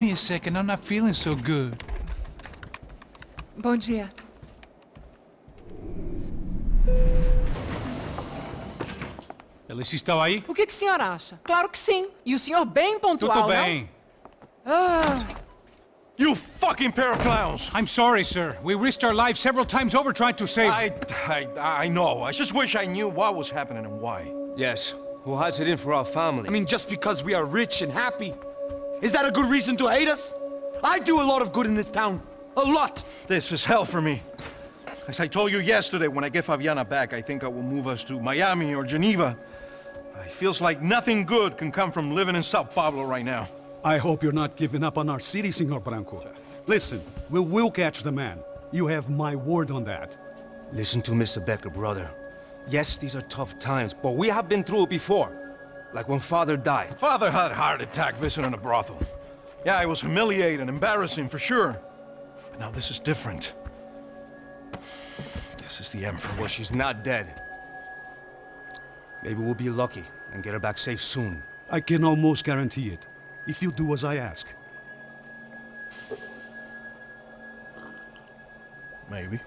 me a second. I'm not feeling so good. Bom dia. Alice estava aí? O que, que o senhor acha? Claro que sim. E o senhor bem pontual, Tudo não? bem. Ah. You fucking pair of clowns! I'm sorry, sir. We risked our lives several times over trying to save... I, I, I know. I just wish I knew what was happening and why. Yes, who has it in for our family? I mean, just because we are rich and happy, is that a good reason to hate us? I do a lot of good in this town. A lot! This is hell for me. As I told you yesterday, when I get Fabiana back, I think I will move us to Miami or Geneva. It feels like nothing good can come from living in Sao Paulo right now. I hope you're not giving up on our city, Senor Branco. Listen, we will catch the man. You have my word on that. Listen to Mr. Becker, brother. Yes, these are tough times, but we have been through it before. Like when father died. Father had a heart attack visiting a brothel. Yeah, it was humiliating, embarrassing, for sure. But now this is different. This is the end for Well, me. she's not dead. Maybe we'll be lucky and get her back safe soon. I can almost guarantee it, if you do as I ask. Maybe.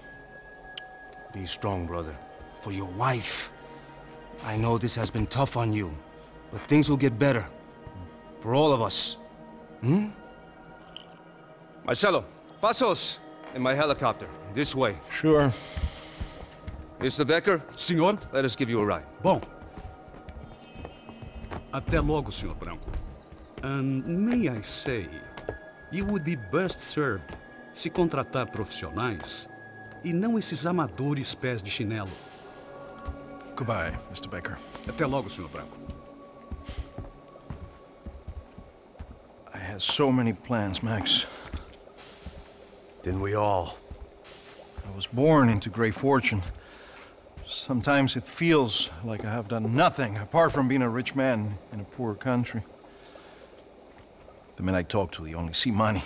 Be strong, brother. For your wife. I know this has been tough on you, but things will get better. For all of us. Hmm? Marcelo, pasos in my helicopter. This way. Sure. Mr. Becker, Senhor? let us give you a ride. Bom. Até logo, Senhor Branco. And may I say, you would be best served se contratar profissionais e não esses amadores pés de chinelo. Goodbye, Mr. Baker. Até logo, Senhor Branco. Had so many plans, Max. Didn't we all? I was born into great fortune. Sometimes it feels like I have done nothing apart from being a rich man in a poor country. The men I talk to, they only see money.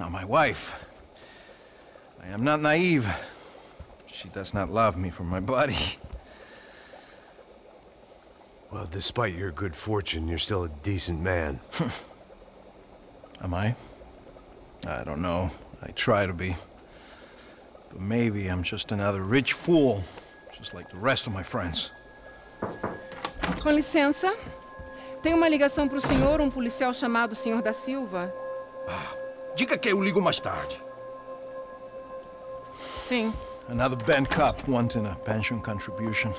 Now, my wife. I am not naive. She does not love me for my body. Well, despite your good fortune, you're still a decent man. Am I? I don't know. I try to be. But maybe I'm just another rich fool, just like the rest of my friends. Com licença. Tem uma ligação para o senhor, um policial chamado Senhor da Silva. Ah, Diga que eu ligo mais tarde. Sim. Another bent cop wanting a pension contribution.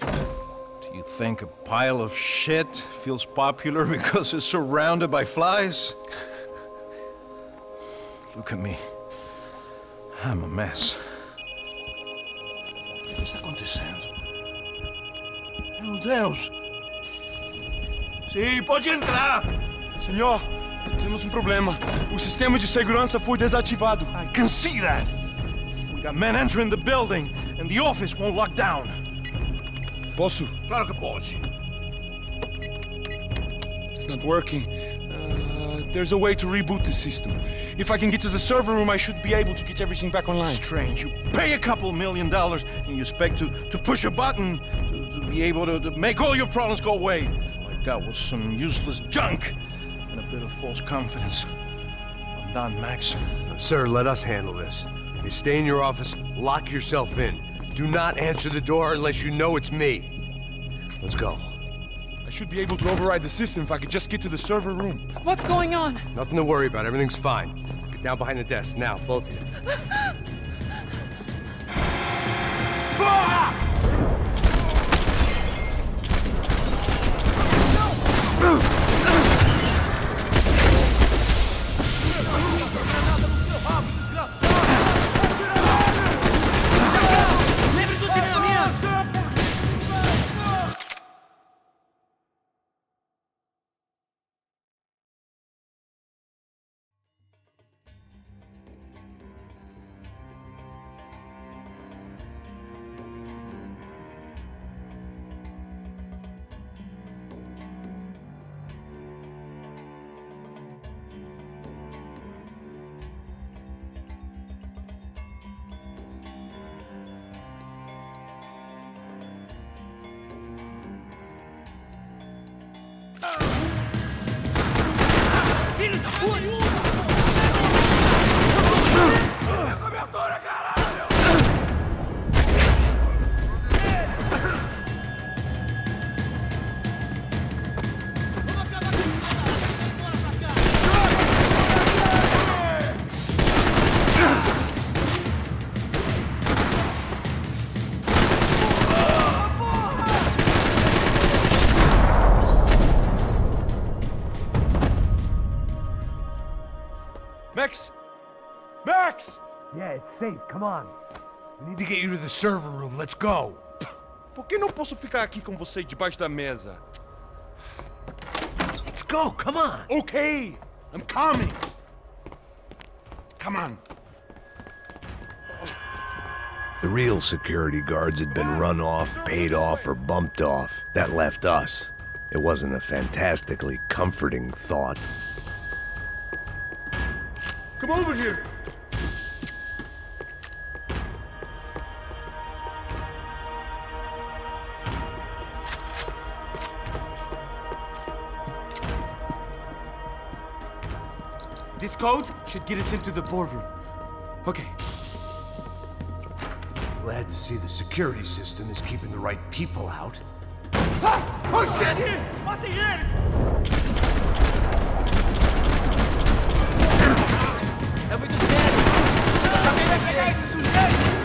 Do you think a pile of shit feels popular because it's surrounded by flies? Look at me. I'm a mess. O que está acontecendo? Meu Deus! Sim, pode entrar! Senhor, temos um problema. O sistema de segurança foi desativado. I can see that! We got men entering the building, and the office won't lock down. Posso? Claro que pode. It's not working. There's a way to reboot the system. If I can get to the server room, I should be able to get everything back online. Strange. You pay a couple million dollars, and you expect to, to push a button to, to be able to, to make all your problems go away. All I got was some useless junk and a bit of false confidence. I'm done, Max. Sir, let us handle this. You stay in your office, lock yourself in. Do not answer the door unless you know it's me. Let's go. I should be able to override the system if I could just get to the server room. What's going on? Nothing to worry about. Everything's fine. Get down behind the desk now, both of you. Da safe. Come on. We need to get you to the server room. Let's go. Por que não posso ficar aqui com você debaixo da mesa? Let's go. Come on. Okay, I'm coming. Come on. The real security guards had been run off, paid off, or bumped off. That left us. It wasn't a fantastically comforting thought. Come over here. This code should get us into the boardroom. Okay. Glad to see the security system is keeping the right people out. Ah! Oh shit! É muito sério! Alguém vai pegar esse sujeito!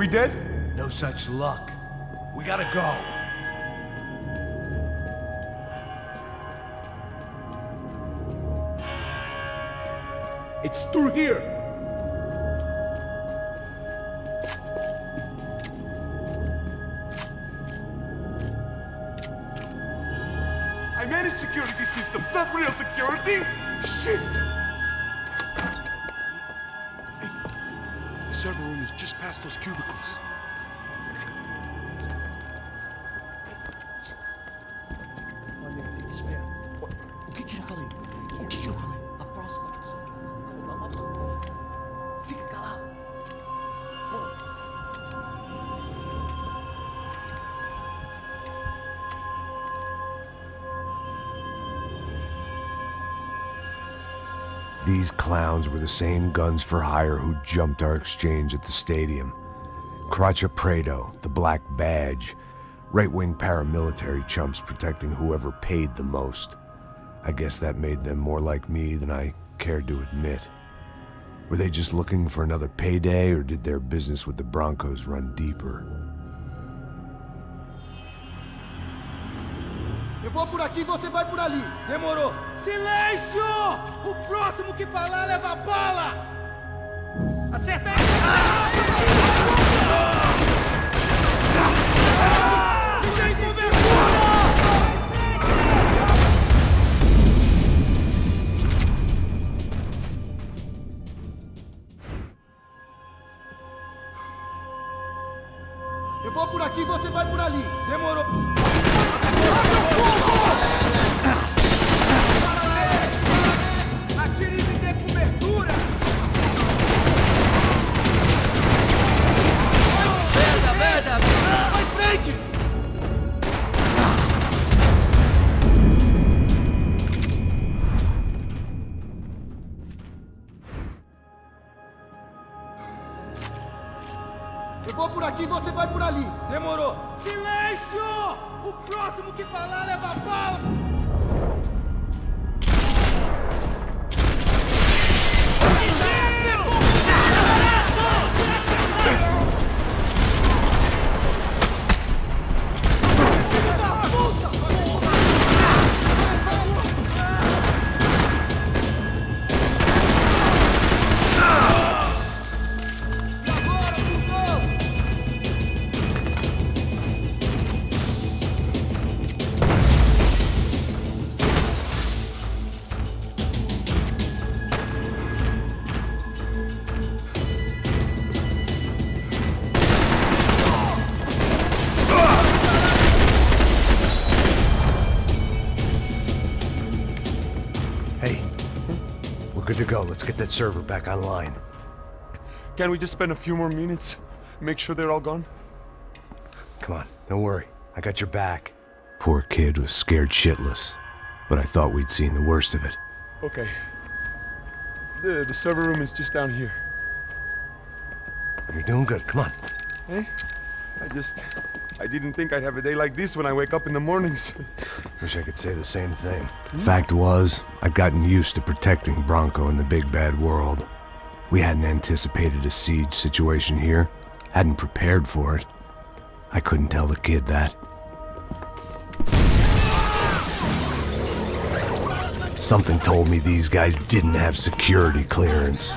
We dead? No such luck. We gotta go. It's through here! I manage security systems, not real security! Shit! These clowns were the same guns for hire who jumped our exchange at the stadium. Crachá Preto, the Black Badge, right-wing paramilitary chumps protecting whoever paid the most. I guess that made them more like me than I cared to admit. Were they just looking for another payday, or did their business with the Brancos run deeper? Eu vou por aqui, você vai por ali. Demorou! Silêncio! O próximo que falar leva bala! Acerta ele! Ninguém cobertura! Eu vou por aqui, você vai por ali. Demorou! That server back online. Can we just spend a few more minutes? Make sure they're all gone? Come on, don't worry. I got your back. Poor kid was scared shitless, but I thought we'd seen the worst of it. Okay. The, the server room is just down here. You're doing good. Come on. Hey? I just... I didn't think I'd have a day like this when I wake up in the mornings. Wish I could say the same thing. Fact was, I'd gotten used to protecting Branco in the big bad world. We hadn't anticipated a siege situation here, hadn't prepared for it. I couldn't tell the kid that. Something told me these guys didn't have security clearance.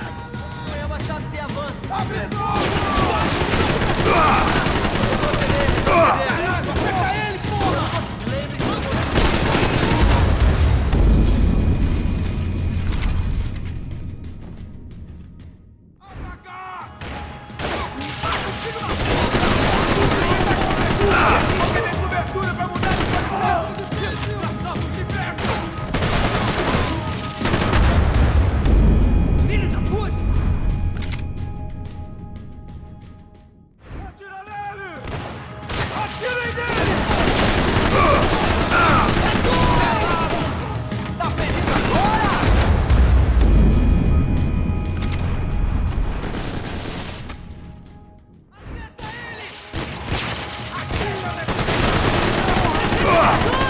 Me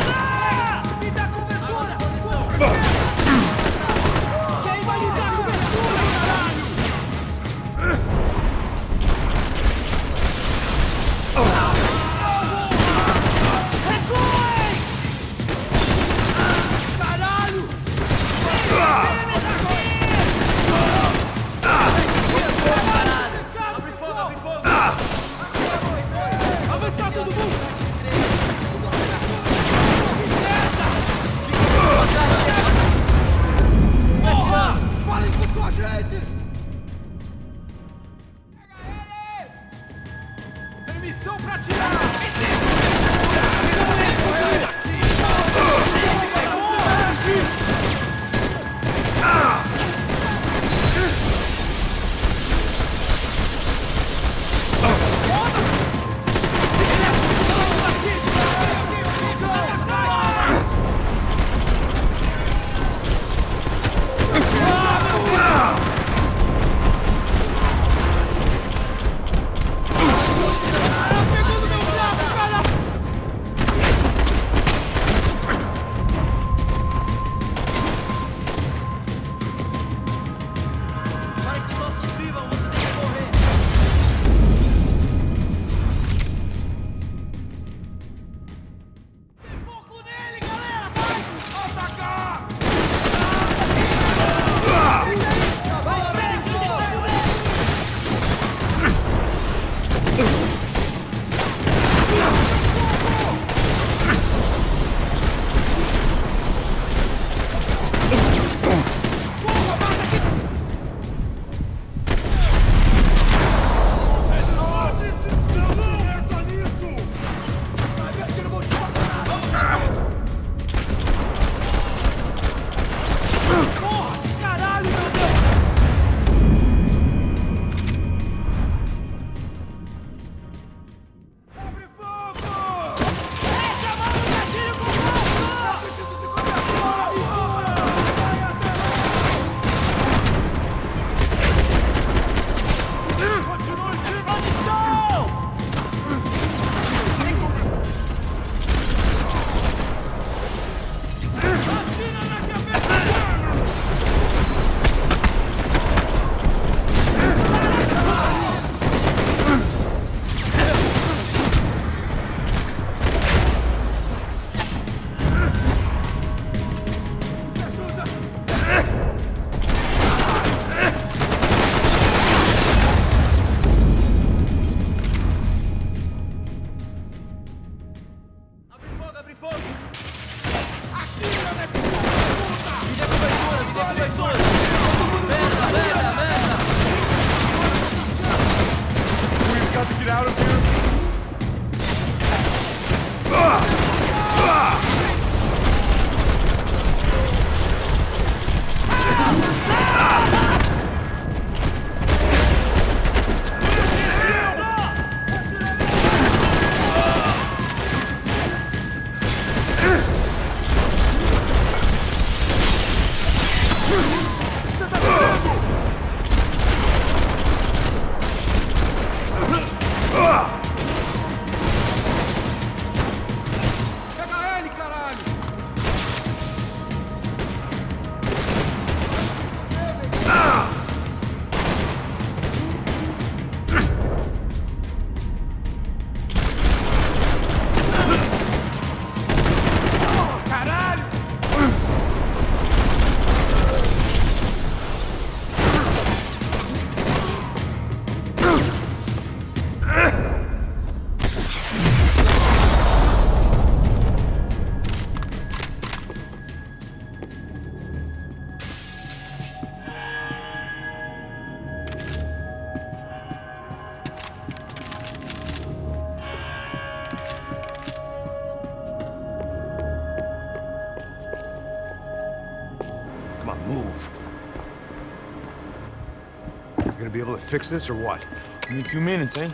fix this or what? In a few minutes, eh?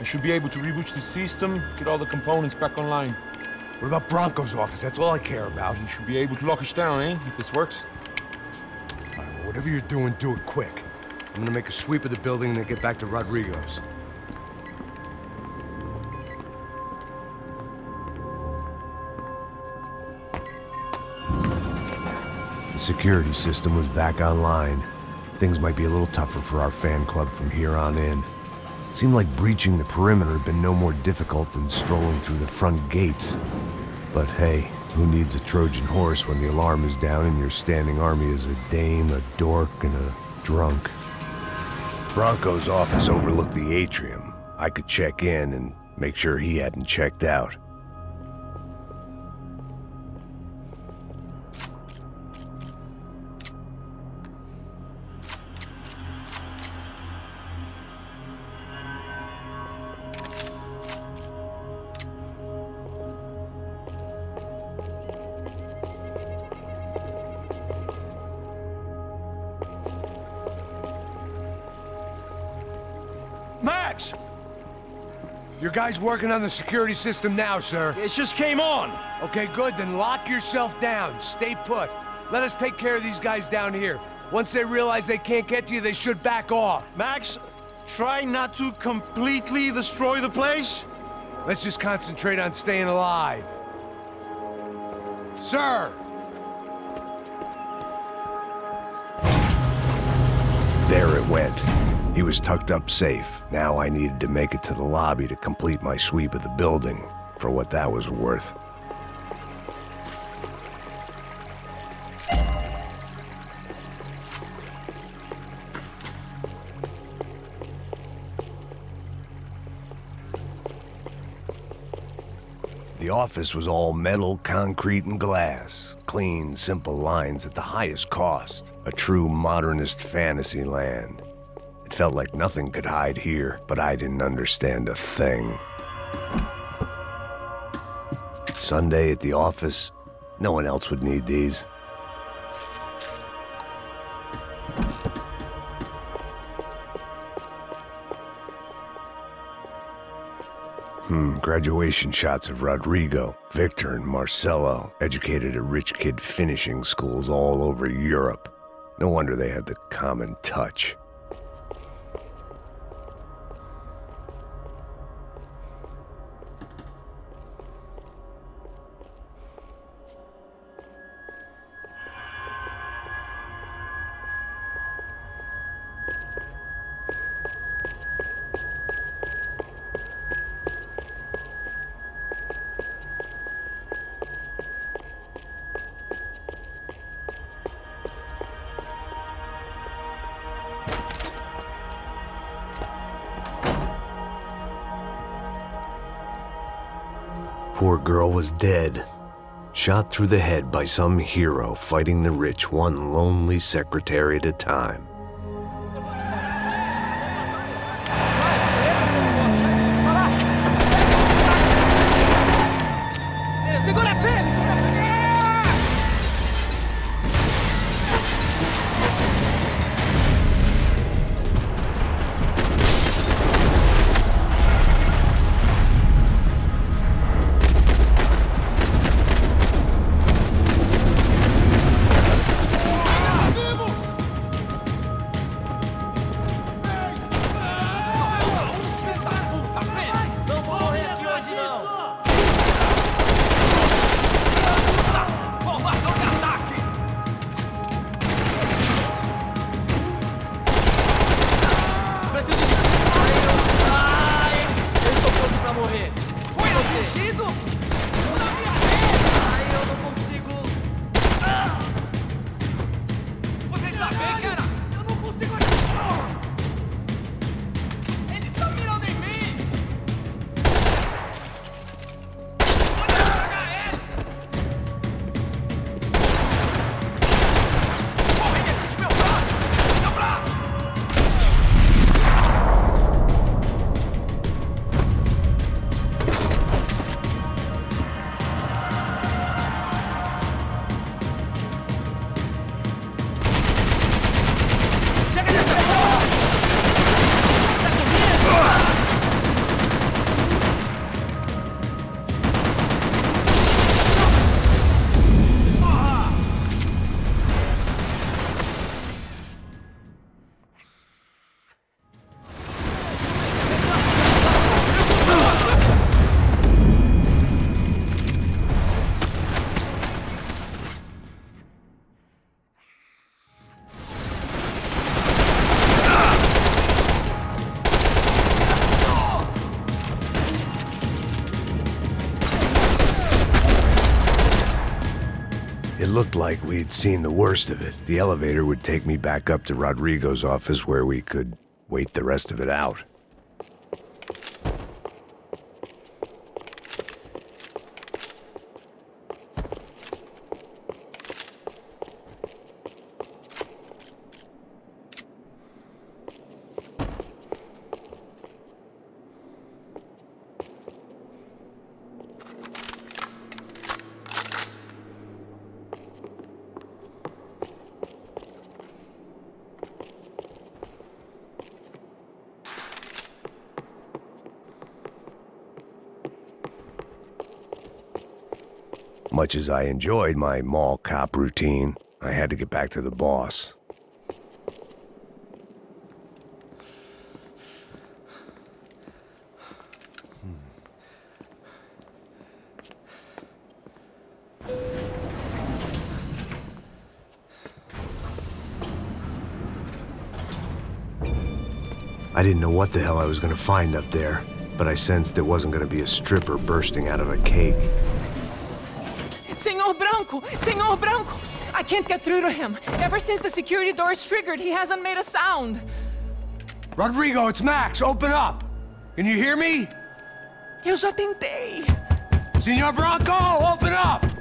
I should be able to reboot the system, get all the components back online. What about Branco's office? That's all I care about. You should be able to lock us down, eh? If this works. All right, well, whatever you're doing, do it quick. I'm gonna make a sweep of the building and then get back to Rodrigo's. The security system was back online. Things might be a little tougher for our fan club from here on in. Seemed like breaching the perimeter had been no more difficult than strolling through the front gates. But hey, who needs a Trojan horse when the alarm is down and your standing army is a dame, a dork, and a drunk? Branco's office overlooked the atrium. I could check in and make sure he hadn't checked out. Your working on the security system now, sir. It just came on! Okay, good. Then lock yourself down. Stay put. Let us take care of these guys down here. Once they realize they can't get to you, they should back off. Max, try not to completely destroy the place. Let's just concentrate on staying alive. Sir! There it went. He was tucked up safe. Now I needed to make it to the lobby to complete my sweep of the building, for what that was worth. The office was all metal, concrete, and glass. Clean, simple lines at the highest cost. A true modernist fantasy land. Felt like nothing could hide here, but I didn't understand a thing. Sunday at the office? No one else would need these. Hmm, graduation shots of Rodrigo, Victor, and Marcelo, educated at rich kid finishing schools all over Europe. No wonder they had the common touch. Shot through the head by some hero fighting the rich one lonely secretary at a time. We'd seen the worst of it. The elevator would take me back up to Rodrigo's office where we could wait the rest of it out. Much as I enjoyed my mall cop routine, I had to get back to the boss. Hmm. I didn't know what the hell I was gonna find up there, but I sensed it wasn't gonna be a stripper bursting out of a cake. Senor Branco! I can't get through to him. Ever since the security door is triggered, he hasn't made a sound. Rodrigo, it's Max. Open up. Can you hear me? Eu já tentei. Senor Branco, open up!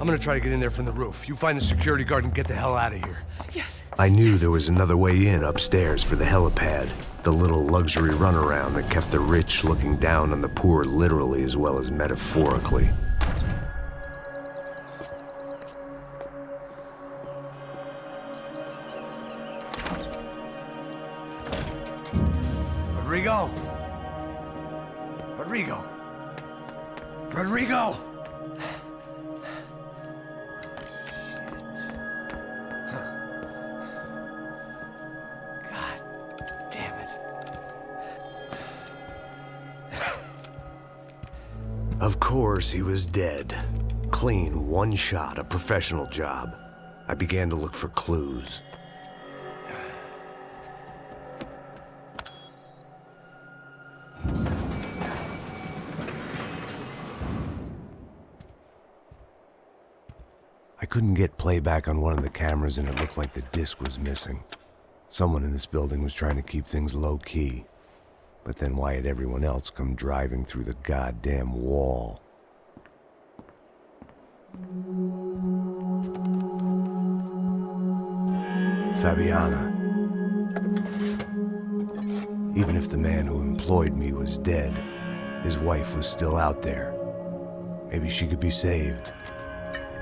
I'm gonna try to get in there from the roof. You find the security guard and get the hell out of here. Yes. I knew there was another way in upstairs for the helipad. The little luxury runaround that kept the rich looking down on the poor literally as well as metaphorically. Rodrigo! Rodrigo! Rodrigo! Of course, he was dead. Clean, one shot, a professional job. I began to look for clues. I couldn't get playback on one of the cameras and it looked like the disc was missing. Someone in this building was trying to keep things low key. But then why had everyone else come driving through the goddamn wall? Fabiana. Even if the man who employed me was dead, his wife was still out there. Maybe she could be saved.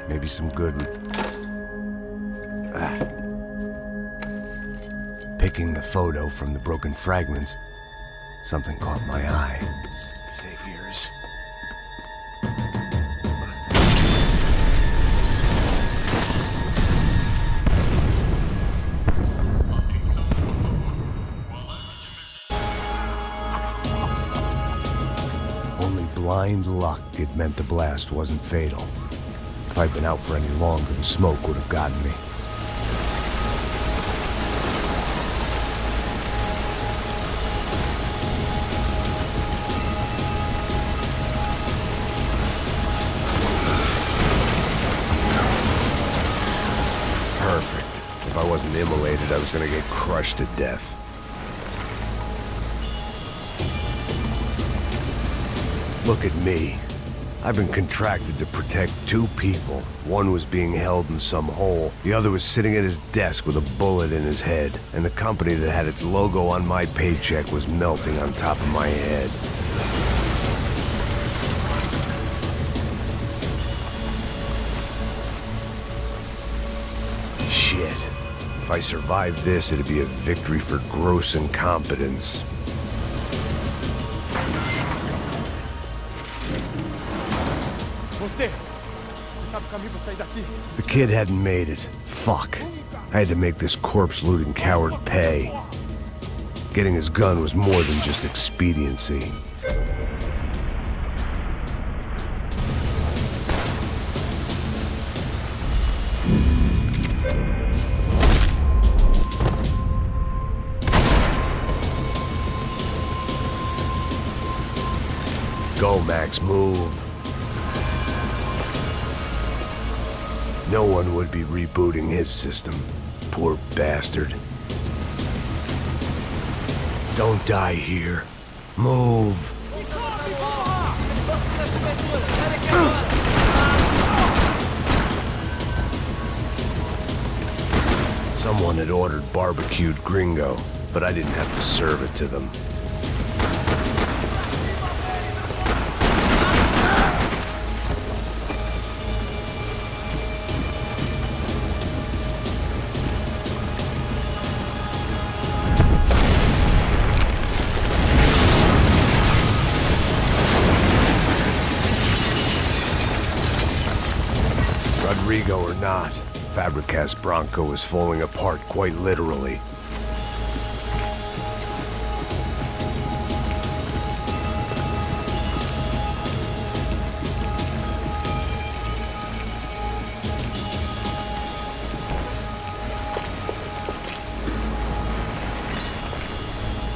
Maybe some good. Ah. Picking the photo from the broken fragments, something caught my eye. Figures. Only blind luck it meant the blast wasn't fatal. If I'd been out for any longer, the smoke would have gotten me. Gonna get crushed to death. Look at me. I've been contracted to protect two people. One was being held in some hole. The other was sitting at his desk with a bullet in his head. And the company that had its logo on my paycheck was melting on top of my head. I survived this, it'd be a victory for gross incompetence. Você! Você sabe o caminho pra sair daqui? The kid hadn't made it. Fuck. I had to make this corpse-looting coward pay. Getting his gun was more than just expediency. Max, move. No one would be rebooting his system. Poor bastard. Don't die here. Move. Someone had ordered barbecued gringo, but I didn't have to serve it to them. Not, Fabricas Branco is falling apart quite literally.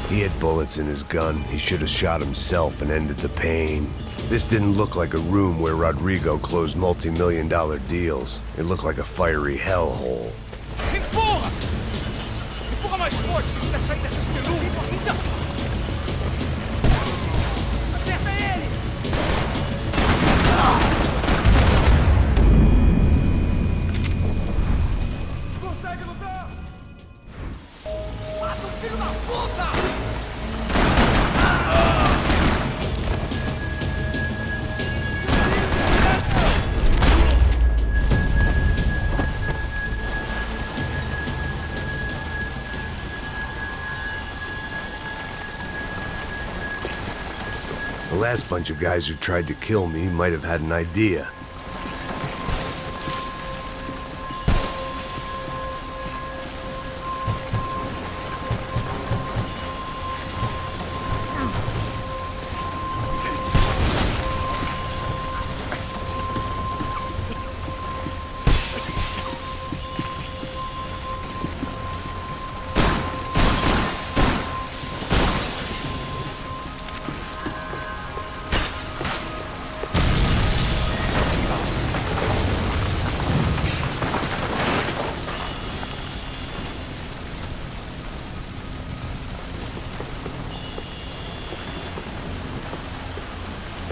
He had bullets in his gun. He should have shot himself and ended the pain. This didn't look like a room where Rodrigo closed multi-million dollar deals. It looked like a fiery hellhole. Last bunch of guys who tried to kill me might have had an idea.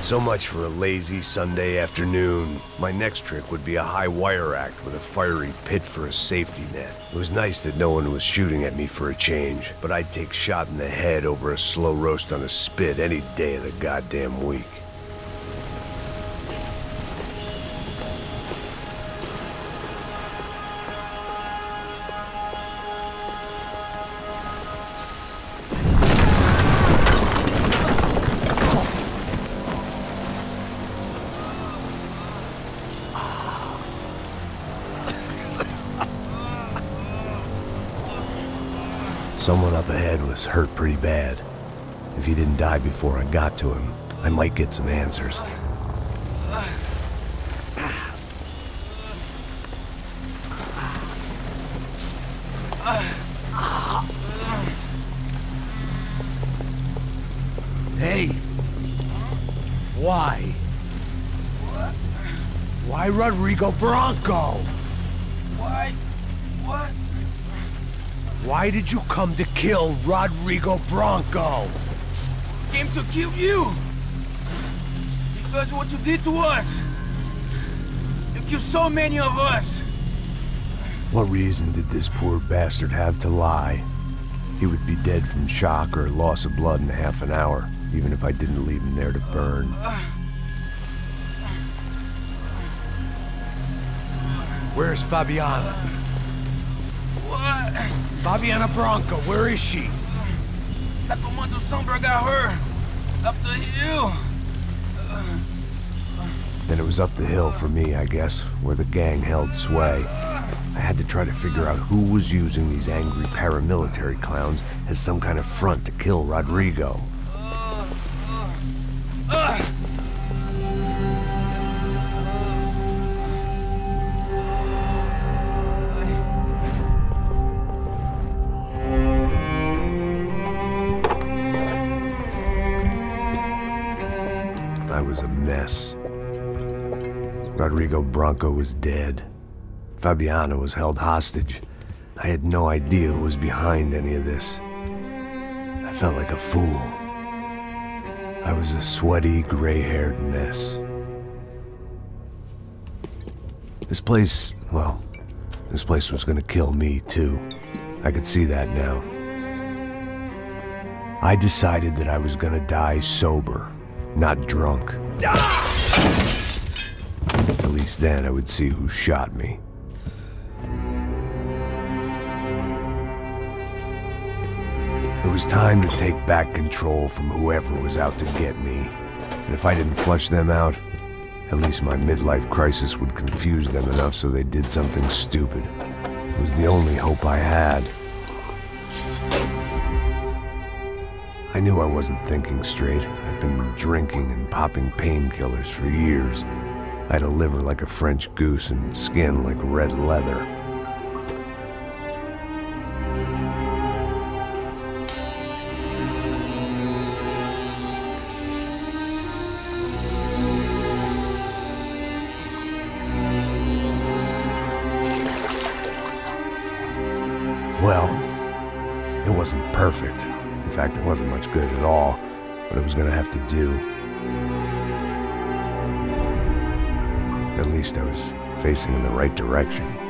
So much for a lazy Sunday afternoon. My next trick would be a high wire act with a fiery pit for a safety net. It was nice that no one was shooting at me for a change, but I'd take shot in the head over a slow roast on a spit any day of the goddamn week. Was hurt pretty bad. If he didn't die before I got to him, I might get some answers. Hey! Why? Why Rodrigo Branco? Why? What? Why did you come to kill Rodrigo Branco? Came to kill you! Because of what you did to us! You killed so many of us! What reason did this poor bastard have to lie? He would be dead from shock or loss of blood in half an hour, even if I didn't leave him there to burn. Where's Fabiana? What? Fabiana Branco, where is she? That Comando Sombra got her! Up the hill! Then it was up the hill for me, I guess, where the gang held sway. I had to try to figure out who was using these angry paramilitary clowns as some kind of front to kill Rodrigo. Mess. Rodrigo Branco was dead. Fabiana was held hostage. I had no idea who was behind any of this. I felt like a fool. I was a sweaty, gray-haired mess. This place, well, this place was gonna kill me too. I could see that now. I decided that I was gonna die sober, not drunk. At least then I would see who shot me. It was time to take back control from whoever was out to get me. And if I didn't flush them out, at least my midlife crisis would confuse them enough so they did something stupid. It was the only hope I had. I knew I wasn't thinking straight. Been drinking and popping painkillers for years. I had a liver like a French goose and skin like red leather. To do. At least I was facing in the right direction.